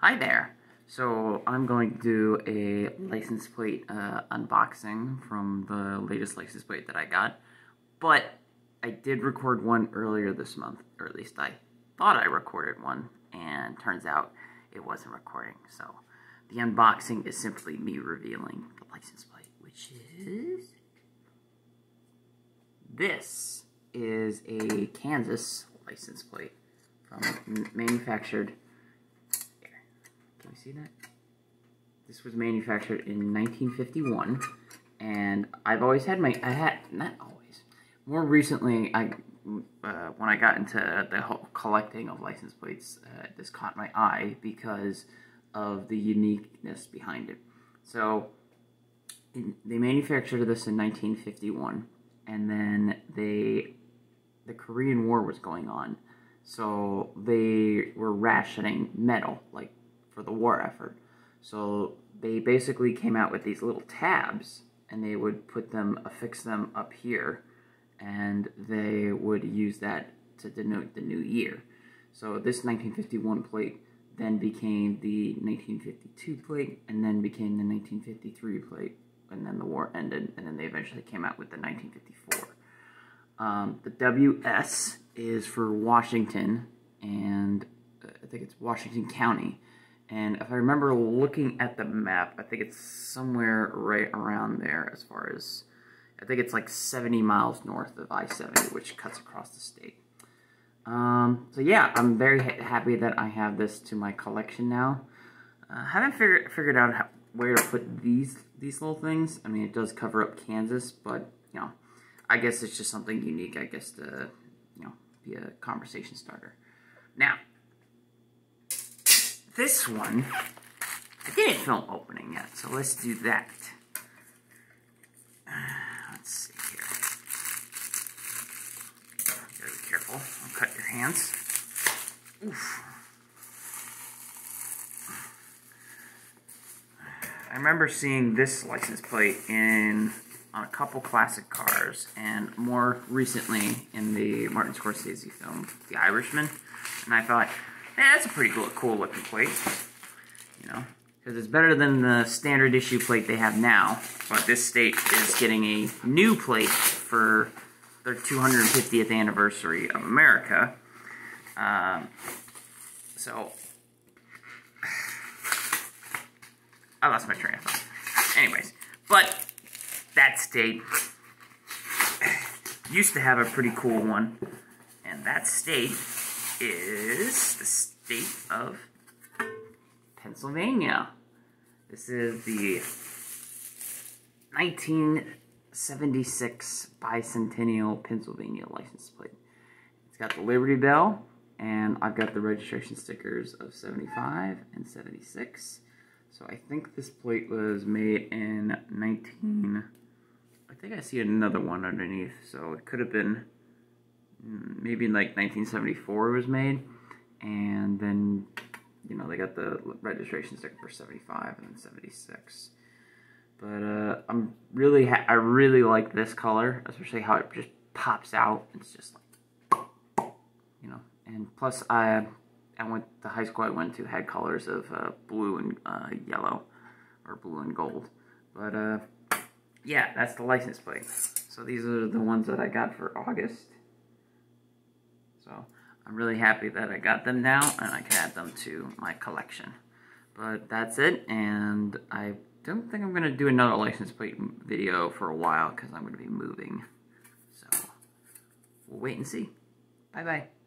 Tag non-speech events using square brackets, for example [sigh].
Hi there. So I'm going to do a license plate uh, unboxing from the latest license plate that I got. But I did record one earlier this month, or at least I thought I recorded one, and turns out it wasn't recording. So the unboxing is simply me revealing the license plate, which is... This is a Kansas license plate from manufactured can you see that? This was manufactured in 1951, and I've always had my, I had, not always, more recently, I, uh, when I got into the whole collecting of license plates, uh, this caught my eye because of the uniqueness behind it. So, in, they manufactured this in 1951, and then they, the Korean War was going on, so they were rationing metal, like for the war effort. So they basically came out with these little tabs and they would put them, affix them up here, and they would use that to denote the new year. So this 1951 plate then became the 1952 plate, and then became the 1953 plate, and then the war ended, and then they eventually came out with the 1954. Um, the WS is for Washington, and uh, I think it's Washington County, and if I remember looking at the map, I think it's somewhere right around there as far as, I think it's like 70 miles north of I-70, which cuts across the state. Um, so yeah, I'm very ha happy that I have this to my collection now. I uh, haven't figured figured out how, where to put these these little things. I mean, it does cover up Kansas, but you know, I guess it's just something unique. I guess to you know be a conversation starter. Now, this one, I didn't film opening yet, so let's do that. Uh, let's see here. Gotta be careful. I'll cut your hands. Oof. I remember seeing this license plate in on a couple classic cars, and more recently in the Martin Scorsese film, The Irishman. And I thought, yeah, that's a pretty cool, cool looking plate. You know, because it's better than the standard issue plate they have now. But this state is getting a new plate for their 250th anniversary of America. Um, so, [sighs] I lost my train of thought. Anyways, but that state [sighs] used to have a pretty cool one, and that state is the state of Pennsylvania. This is the 1976 bicentennial Pennsylvania license plate. It's got the Liberty Bell, and I've got the registration stickers of 75 and 76. So I think this plate was made in 19... I think I see another one underneath, so it could have been maybe in like 1974 it was made and then you know they got the registration sticker for 75 and then 76 but uh, I'm really I really like this color especially how it just pops out. It's just like you know and plus I I went the high school I went to had colors of uh, blue and uh, yellow or blue and gold. But uh yeah that's the license plate. So these are the ones that I got for August so I'm really happy that I got them now and I can add them to my collection. But that's it, and I don't think I'm going to do another license plate video for a while because I'm going to be moving. So we'll wait and see. Bye-bye.